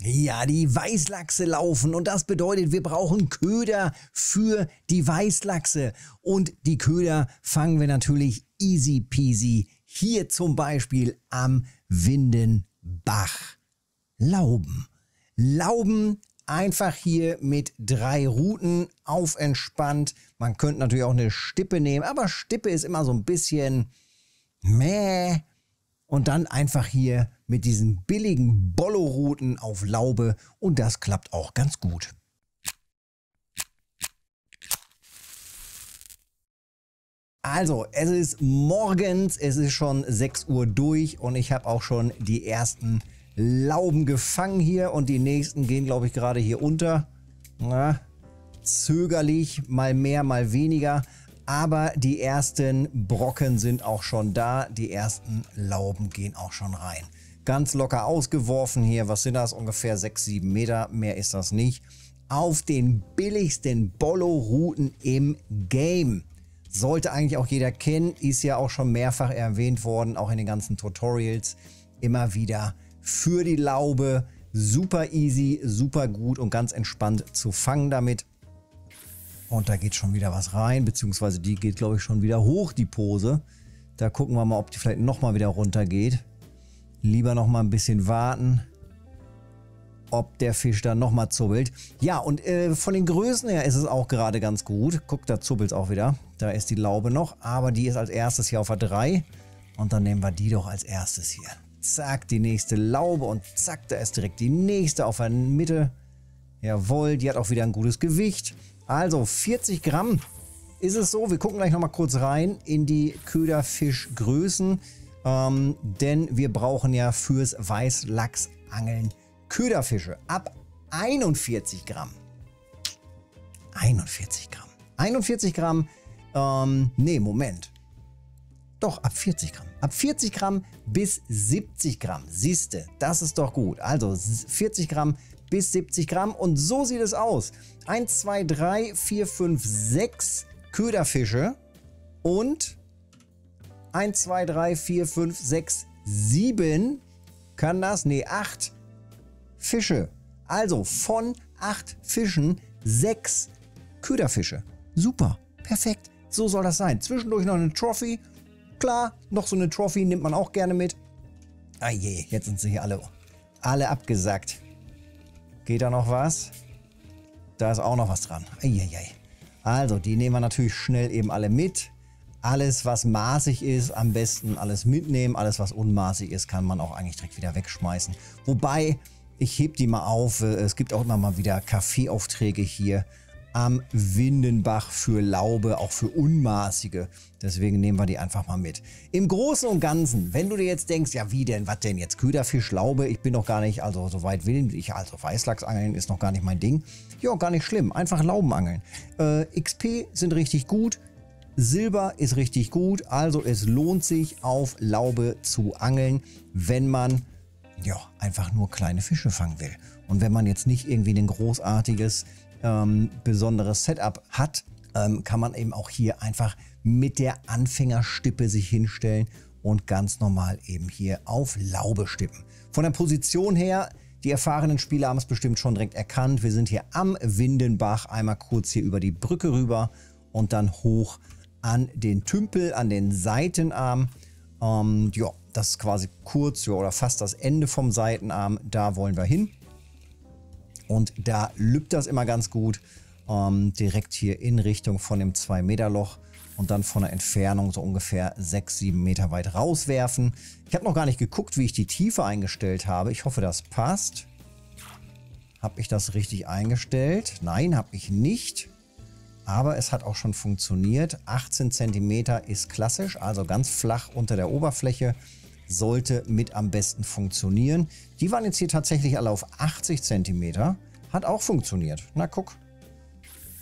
Ja, die Weißlachse laufen und das bedeutet, wir brauchen Köder für die Weißlachse. Und die Köder fangen wir natürlich easy peasy hier zum Beispiel am Windenbach. Lauben. Lauben einfach hier mit drei Routen auf entspannt. Man könnte natürlich auch eine Stippe nehmen, aber Stippe ist immer so ein bisschen meh. Und dann einfach hier mit diesen billigen Bollo-Routen auf Laube und das klappt auch ganz gut. Also, es ist morgens, es ist schon 6 Uhr durch und ich habe auch schon die ersten Lauben gefangen hier und die nächsten gehen, glaube ich, gerade hier unter. Na, zögerlich, mal mehr, mal weniger. Aber die ersten Brocken sind auch schon da. Die ersten Lauben gehen auch schon rein. Ganz locker ausgeworfen hier. Was sind das? Ungefähr 6, 7 Meter. Mehr ist das nicht. Auf den billigsten Bollo-Routen im Game. Sollte eigentlich auch jeder kennen. Ist ja auch schon mehrfach erwähnt worden. Auch in den ganzen Tutorials. Immer wieder für die Laube. Super easy, super gut und ganz entspannt zu fangen damit. Und da geht schon wieder was rein, beziehungsweise die geht, glaube ich, schon wieder hoch, die Pose. Da gucken wir mal, ob die vielleicht nochmal wieder runter geht. Lieber nochmal ein bisschen warten, ob der Fisch dann nochmal zubbelt. Ja, und äh, von den Größen her ist es auch gerade ganz gut. Guck, da zubbelt es auch wieder. Da ist die Laube noch, aber die ist als erstes hier auf der 3. Und dann nehmen wir die doch als erstes hier. Zack, die nächste Laube und zack, da ist direkt die nächste auf der Mitte. Jawohl, die hat auch wieder ein gutes Gewicht. Also 40 Gramm ist es so. Wir gucken gleich nochmal kurz rein in die Köderfischgrößen. Ähm, denn wir brauchen ja fürs Weißlachsangeln Köderfische ab 41 Gramm. 41 Gramm. 41 Gramm. Ähm, nee, Moment. Doch, ab 40 Gramm. Ab 40 Gramm bis 70 Gramm. Siehste, das ist doch gut. Also 40 Gramm bis 70 Gramm. Und so sieht es aus. 1, 2, 3, 4, 5, 6 Köderfische und 1, 2, 3, 4, 5, 6, 7 kann das? Ne, 8 Fische. Also von 8 Fischen 6 Köderfische. Super, perfekt. So soll das sein. Zwischendurch noch eine Trophy. Klar, noch so eine Trophy nimmt man auch gerne mit. Ah je, jetzt sind sie hier alle, alle abgesackt. Geht da noch was? Da ist auch noch was dran. Eieiei. Also, die nehmen wir natürlich schnell eben alle mit. Alles, was maßig ist, am besten alles mitnehmen. Alles, was unmaßig ist, kann man auch eigentlich direkt wieder wegschmeißen. Wobei, ich heb die mal auf. Es gibt auch immer mal wieder Kaffeeaufträge hier am Windenbach für Laube, auch für Unmaßige. Deswegen nehmen wir die einfach mal mit. Im Großen und Ganzen, wenn du dir jetzt denkst, ja wie denn, was denn jetzt, Köderfisch, Laube, ich bin noch gar nicht, also so weit will ich, also Weißlachsangeln ist noch gar nicht mein Ding. Ja, gar nicht schlimm, einfach Laubenangeln. Äh, XP sind richtig gut, Silber ist richtig gut, also es lohnt sich auf Laube zu angeln, wenn man ja, einfach nur kleine Fische fangen will. Und wenn man jetzt nicht irgendwie ein großartiges ähm, besonderes Setup hat, ähm, kann man eben auch hier einfach mit der Anfängerstippe sich hinstellen und ganz normal eben hier auf Laube stippen. Von der Position her, die erfahrenen Spieler haben es bestimmt schon direkt erkannt. Wir sind hier am Windenbach, einmal kurz hier über die Brücke rüber und dann hoch an den Tümpel, an den Seitenarm. Ähm, ja, das ist quasi kurz ja, oder fast das Ende vom Seitenarm. Da wollen wir hin. Und da lübt das immer ganz gut. Ähm, direkt hier in Richtung von dem 2 Meter Loch und dann von der Entfernung so ungefähr 6, 7 Meter weit rauswerfen. Ich habe noch gar nicht geguckt, wie ich die Tiefe eingestellt habe. Ich hoffe, das passt. Habe ich das richtig eingestellt? Nein, habe ich nicht. Aber es hat auch schon funktioniert. 18 cm ist klassisch, also ganz flach unter der Oberfläche sollte mit am besten funktionieren. Die waren jetzt hier tatsächlich alle auf 80 cm. Hat auch funktioniert. Na guck.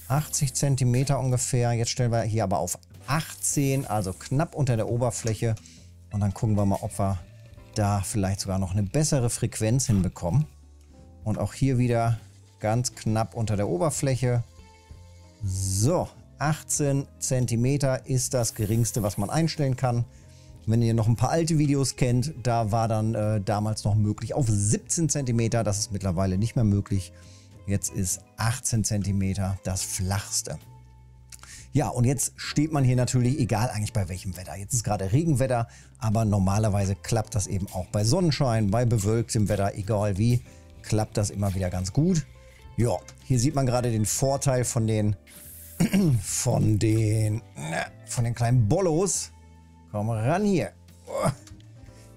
80 cm ungefähr. Jetzt stellen wir hier aber auf 18, also knapp unter der Oberfläche. Und dann gucken wir mal, ob wir da vielleicht sogar noch eine bessere Frequenz hinbekommen. Und auch hier wieder ganz knapp unter der Oberfläche. So, 18 cm ist das geringste, was man einstellen kann. Wenn ihr noch ein paar alte Videos kennt, da war dann äh, damals noch möglich auf 17 cm. Das ist mittlerweile nicht mehr möglich. Jetzt ist 18 cm das flachste. Ja, und jetzt steht man hier natürlich, egal eigentlich bei welchem Wetter. Jetzt ist gerade Regenwetter, aber normalerweise klappt das eben auch bei Sonnenschein, bei bewölktem Wetter, egal wie, klappt das immer wieder ganz gut. Ja, hier sieht man gerade den Vorteil von den, von den, von den kleinen Bollos. Komm ran hier.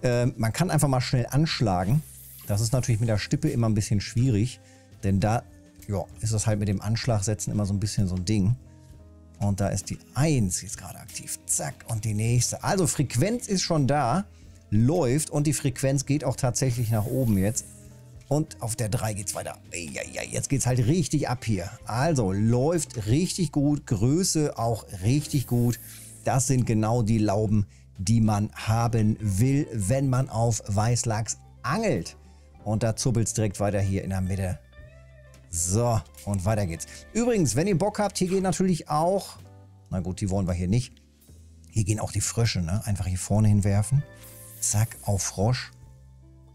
Äh, man kann einfach mal schnell anschlagen. Das ist natürlich mit der Stippe immer ein bisschen schwierig, denn da ja, ist das halt mit dem Anschlagsetzen immer so ein bisschen so ein Ding. Und da ist die 1 jetzt gerade aktiv. Zack. Und die nächste. Also Frequenz ist schon da. Läuft. Und die Frequenz geht auch tatsächlich nach oben jetzt. Und auf der 3 geht es weiter. Ja, jetzt geht es halt richtig ab hier. Also läuft richtig gut. Größe auch richtig gut. Das sind genau die Lauben, die man haben will, wenn man auf Weißlachs angelt. Und da zuppelt es direkt weiter hier in der Mitte so, und weiter geht's. Übrigens, wenn ihr Bock habt, hier gehen natürlich auch, na gut, die wollen wir hier nicht. Hier gehen auch die Frösche, ne? Einfach hier vorne hinwerfen. Zack, auf Frosch.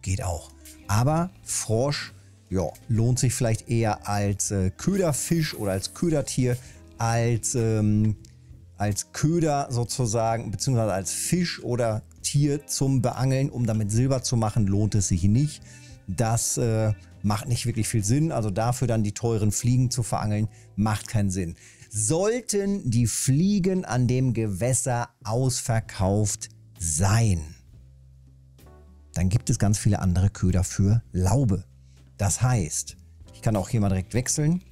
Geht auch. Aber Frosch, ja, lohnt sich vielleicht eher als äh, Köderfisch oder als Ködertier, als, ähm, als Köder sozusagen, beziehungsweise als Fisch oder Tier zum Beangeln, um damit Silber zu machen, lohnt es sich nicht. Das äh, macht nicht wirklich viel Sinn. Also dafür dann die teuren Fliegen zu verangeln, macht keinen Sinn. Sollten die Fliegen an dem Gewässer ausverkauft sein, dann gibt es ganz viele andere Köder für Laube. Das heißt, ich kann auch hier mal direkt wechseln.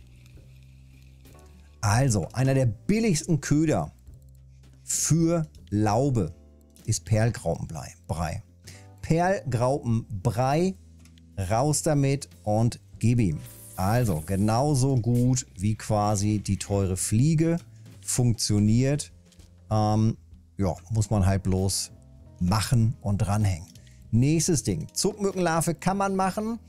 Also, einer der billigsten Köder für Laube ist Perlgraupenbrei. Perlgraupenbrei raus damit und gib ihm. Also genauso gut wie quasi die teure Fliege funktioniert. Ähm, ja, muss man halt bloß machen und dranhängen. Nächstes Ding. Zuckmückenlarve kann man machen.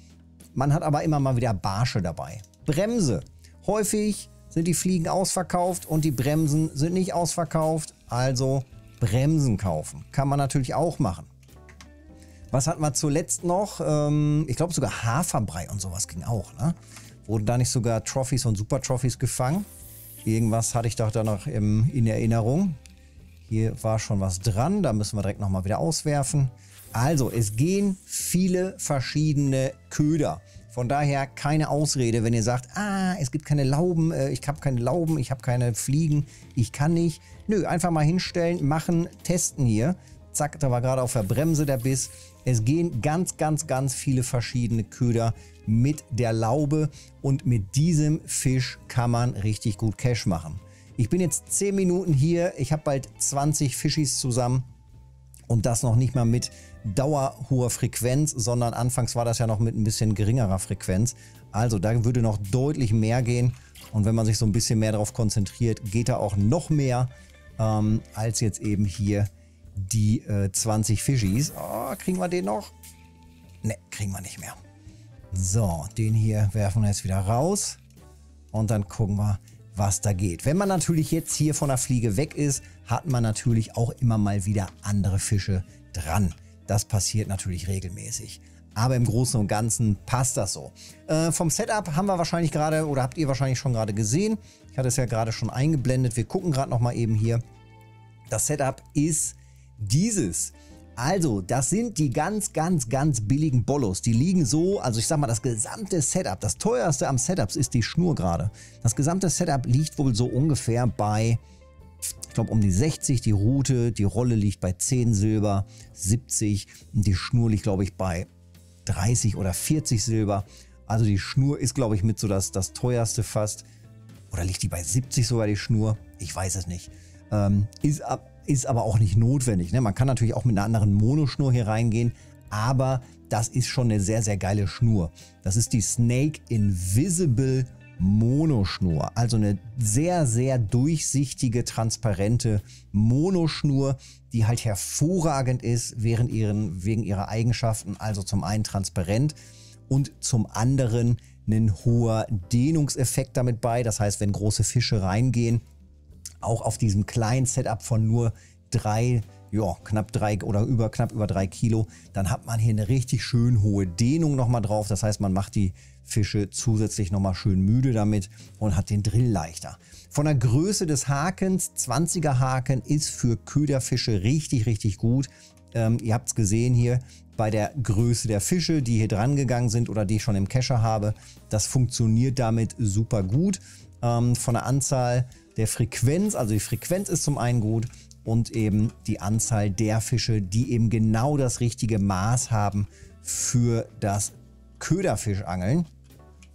Man hat aber immer mal wieder Barsche dabei. Bremse. Häufig sind die Fliegen ausverkauft und die Bremsen sind nicht ausverkauft. Also Bremsen kaufen. Kann man natürlich auch machen. Was hatten wir zuletzt noch? Ähm, ich glaube sogar Haferbrei und sowas ging auch. Ne? Wurden da nicht sogar Trophies und Super Trophies gefangen? Irgendwas hatte ich doch da noch im, in Erinnerung. Hier war schon was dran. Da müssen wir direkt nochmal wieder auswerfen. Also, es gehen viele verschiedene Köder. Von daher keine Ausrede, wenn ihr sagt, ah, es gibt keine Lauben, äh, ich habe keine Lauben, ich habe keine Fliegen, ich kann nicht. Nö, einfach mal hinstellen, machen, testen hier. Zack, da war gerade auf der Bremse der Biss. Es gehen ganz, ganz, ganz viele verschiedene Köder mit der Laube und mit diesem Fisch kann man richtig gut Cash machen. Ich bin jetzt 10 Minuten hier, ich habe bald 20 Fischis zusammen und das noch nicht mal mit dauerhoher Frequenz, sondern anfangs war das ja noch mit ein bisschen geringerer Frequenz. Also da würde noch deutlich mehr gehen und wenn man sich so ein bisschen mehr darauf konzentriert, geht da auch noch mehr ähm, als jetzt eben hier die äh, 20 Fischis. Oh, kriegen wir den noch? Ne, kriegen wir nicht mehr. So, den hier werfen wir jetzt wieder raus. Und dann gucken wir, was da geht. Wenn man natürlich jetzt hier von der Fliege weg ist, hat man natürlich auch immer mal wieder andere Fische dran. Das passiert natürlich regelmäßig. Aber im Großen und Ganzen passt das so. Äh, vom Setup haben wir wahrscheinlich gerade oder habt ihr wahrscheinlich schon gerade gesehen. Ich hatte es ja gerade schon eingeblendet. Wir gucken gerade noch mal eben hier. Das Setup ist dieses. Also, das sind die ganz, ganz, ganz billigen Bollos. Die liegen so, also ich sag mal, das gesamte Setup, das teuerste am Setup ist die Schnur gerade. Das gesamte Setup liegt wohl so ungefähr bei, ich glaube, um die 60. Die Route, die Rolle liegt bei 10 Silber, 70 und die Schnur liegt, glaube ich, bei 30 oder 40 Silber. Also die Schnur ist, glaube ich, mit so das, das teuerste fast. Oder liegt die bei 70 sogar, die Schnur? Ich weiß es nicht. Ähm, ist ab ist aber auch nicht notwendig. Ne? Man kann natürlich auch mit einer anderen Monoschnur hier reingehen, aber das ist schon eine sehr, sehr geile Schnur. Das ist die Snake Invisible Monoschnur. Also eine sehr, sehr durchsichtige, transparente Monoschnur, die halt hervorragend ist während ihren, wegen ihrer Eigenschaften. Also zum einen transparent und zum anderen ein hoher Dehnungseffekt damit bei. Das heißt, wenn große Fische reingehen, auch auf diesem kleinen Setup von nur drei ja, knapp drei oder über knapp über drei Kilo, dann hat man hier eine richtig schön hohe Dehnung nochmal drauf. Das heißt, man macht die Fische zusätzlich nochmal schön müde damit und hat den Drill leichter. Von der Größe des Hakens, 20er Haken, ist für Köderfische richtig, richtig gut. Ähm, ihr habt es gesehen hier bei der Größe der Fische, die hier dran gegangen sind oder die ich schon im Kescher habe. Das funktioniert damit super gut. Ähm, von der Anzahl der Frequenz, also die Frequenz ist zum einen gut und eben die Anzahl der Fische, die eben genau das richtige Maß haben für das Köderfischangeln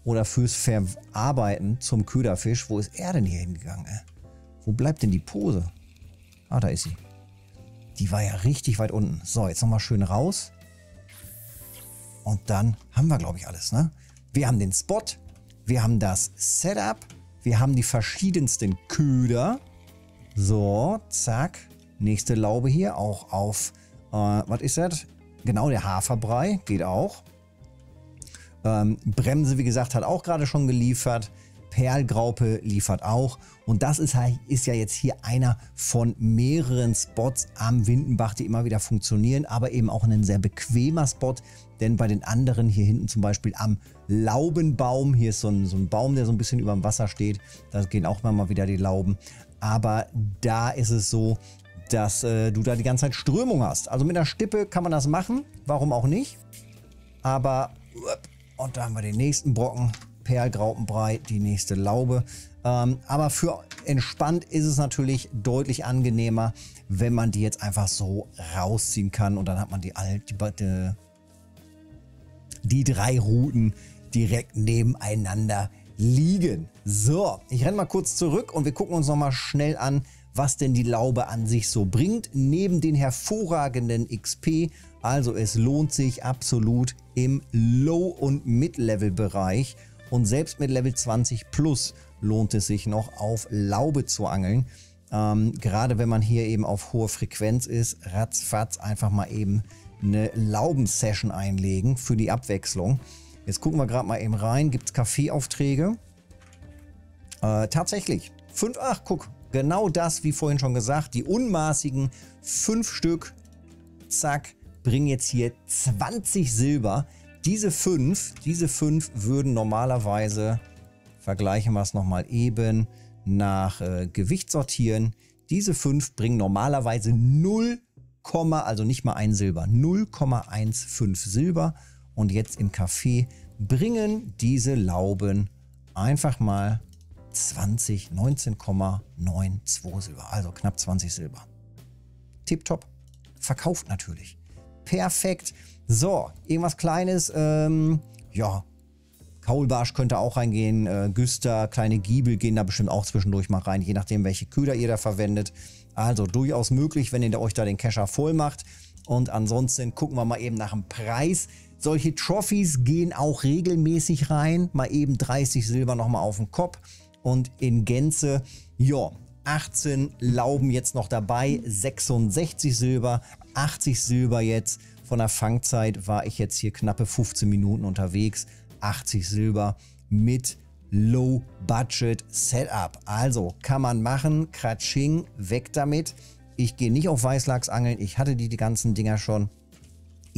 oder fürs Verarbeiten zum Köderfisch. Wo ist er denn hier hingegangen? Ey? Wo bleibt denn die Pose? Ah, da ist sie. Die war ja richtig weit unten. So, jetzt nochmal schön raus. Und dann haben wir, glaube ich, alles. Ne? Wir haben den Spot, wir haben das Setup, wir haben die verschiedensten Köder. So, zack. Nächste Laube hier, auch auf, äh, was ist das? Genau, der Haferbrei geht auch. Ähm, Bremse, wie gesagt, hat auch gerade schon geliefert. Perlgraupe liefert auch. Und das ist, halt, ist ja jetzt hier einer von mehreren Spots am Windenbach, die immer wieder funktionieren, aber eben auch ein sehr bequemer Spot. Denn bei den anderen hier hinten zum Beispiel am Laubenbaum, hier ist so ein, so ein Baum, der so ein bisschen über dem Wasser steht, da gehen auch mal wieder die Lauben. Aber da ist es so, dass äh, du da die ganze Zeit Strömung hast. Also mit einer Stippe kann man das machen, warum auch nicht. Aber, und da haben wir den nächsten Brocken, Perlgraupenbrei, die nächste Laube. Ähm, aber für entspannt ist es natürlich deutlich angenehmer, wenn man die jetzt einfach so rausziehen kann und dann hat man die, die, die drei Routen direkt nebeneinander liegen. So, ich renne mal kurz zurück und wir gucken uns noch mal schnell an, was denn die Laube an sich so bringt. Neben den hervorragenden XP, also es lohnt sich absolut im Low- und Mid-Level-Bereich und selbst mit Level 20 plus lohnt es sich noch auf Laube zu angeln. Ähm, gerade wenn man hier eben auf hohe Frequenz ist, ratzfatz einfach mal eben eine Laubensession einlegen für die Abwechslung. Jetzt gucken wir gerade mal eben rein. Gibt es Kaffeeaufträge? Äh, tatsächlich. 5, ach guck, genau das, wie vorhin schon gesagt, die unmaßigen 5 Stück, zack, bringen jetzt hier 20 Silber. Diese 5, diese 5 würden normalerweise, vergleichen wir es nochmal eben, nach äh, Gewicht sortieren. Diese 5 bringen normalerweise 0, also nicht mal ein Silber, 0,15 Silber und jetzt im Café bringen diese Lauben einfach mal 20, 19,92 Silber, also knapp 20 Silber. Tipptopp. Verkauft natürlich. Perfekt. So, irgendwas Kleines. Ähm, ja, Kaulbarsch könnte auch reingehen. Äh, Güster, kleine Giebel gehen da bestimmt auch zwischendurch mal rein, je nachdem, welche Köder ihr da verwendet. Also durchaus möglich, wenn ihr euch da den Kescher voll macht. Und ansonsten gucken wir mal eben nach dem Preis. Solche Trophies gehen auch regelmäßig rein. Mal eben 30 Silber nochmal auf den Kopf. Und in Gänze, ja, 18 Lauben jetzt noch dabei, 66 Silber, 80 Silber jetzt. Von der Fangzeit war ich jetzt hier knappe 15 Minuten unterwegs. 80 Silber mit Low Budget Setup. Also kann man machen, Kratsching, weg damit. Ich gehe nicht auf Weißlachs angeln, ich hatte die, die ganzen Dinger schon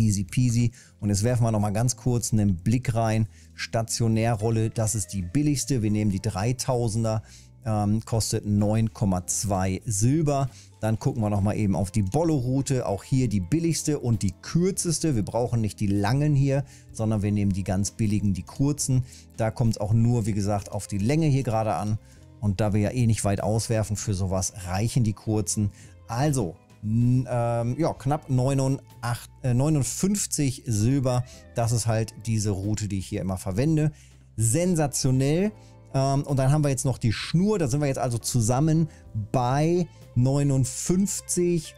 easy peasy. Und jetzt werfen wir noch mal ganz kurz einen Blick rein. Stationärrolle, das ist die billigste. Wir nehmen die 3000er, ähm, kostet 9,2 Silber. Dann gucken wir noch mal eben auf die Bollo-Route. Auch hier die billigste und die kürzeste. Wir brauchen nicht die langen hier, sondern wir nehmen die ganz billigen, die kurzen. Da kommt es auch nur, wie gesagt, auf die Länge hier gerade an. Und da wir ja eh nicht weit auswerfen für sowas, reichen die kurzen. Also ähm, ja, knapp 89, äh, 59 Silber. Das ist halt diese Route, die ich hier immer verwende. Sensationell. Ähm, und dann haben wir jetzt noch die Schnur. Da sind wir jetzt also zusammen bei 59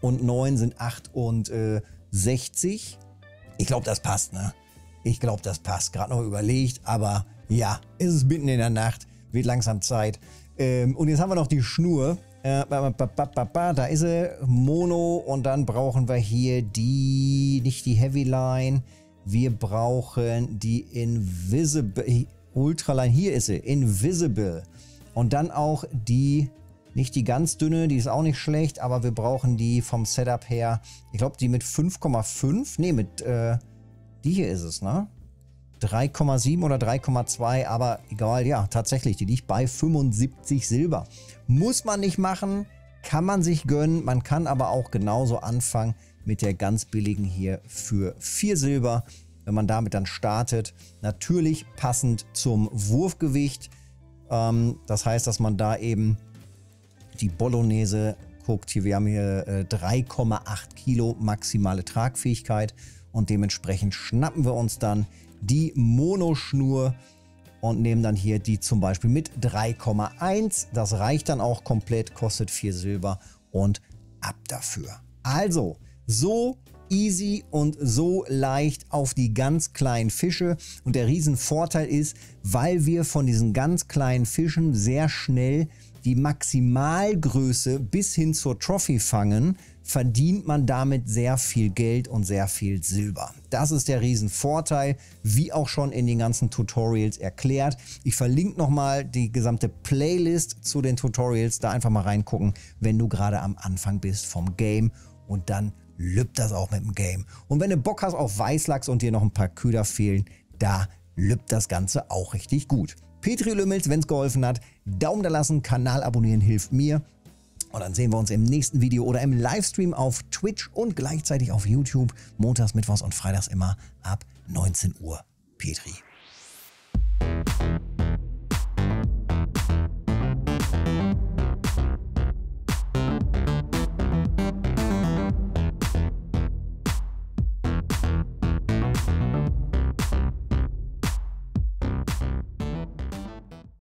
und 9 sind 68. Ich glaube, das passt, ne? Ich glaube, das passt. Gerade noch überlegt, aber ja, ist es mitten in der Nacht, wird langsam Zeit. Ähm, und jetzt haben wir noch die Schnur. Äh, da ist sie, Mono und dann brauchen wir hier die, nicht die Heavy Line, wir brauchen die Invisible, Ultraline, hier ist sie, Invisible und dann auch die Nicht die ganz dünne, die ist auch nicht schlecht, aber wir brauchen die vom Setup her. Ich glaube, die mit 5,5. Ne, mit, äh, die hier ist es, ne? 3,7 oder 3,2, aber egal, ja, tatsächlich, die liegt bei 75 Silber. Muss man nicht machen, kann man sich gönnen, man kann aber auch genauso anfangen mit der ganz billigen hier für 4 Silber, wenn man damit dann startet. Natürlich passend zum Wurfgewicht, ähm, das heißt, dass man da eben die Bolognese guckt, hier, wir haben hier äh, 3,8 Kilo maximale Tragfähigkeit und dementsprechend schnappen wir uns dann die Monoschnur und nehmen dann hier die zum Beispiel mit 3,1. Das reicht dann auch komplett, kostet 4 Silber und ab dafür. Also, so easy und so leicht auf die ganz kleinen Fische. Und der Riesenvorteil ist, weil wir von diesen ganz kleinen Fischen sehr schnell die Maximalgröße bis hin zur Trophy fangen, verdient man damit sehr viel Geld und sehr viel Silber. Das ist der Riesenvorteil, wie auch schon in den ganzen Tutorials erklärt. Ich verlinke nochmal die gesamte Playlist zu den Tutorials, da einfach mal reingucken, wenn du gerade am Anfang bist vom Game und dann lübt das auch mit dem Game. Und wenn du Bock hast auf Weißlachs und dir noch ein paar Köder fehlen, da lübt das Ganze auch richtig gut. Petri Lümmels, wenn es geholfen hat, Daumen da lassen, Kanal abonnieren hilft mir. Und dann sehen wir uns im nächsten Video oder im Livestream auf Twitch und gleichzeitig auf YouTube. Montags, Mittwochs und Freitags immer ab 19 Uhr. Petri.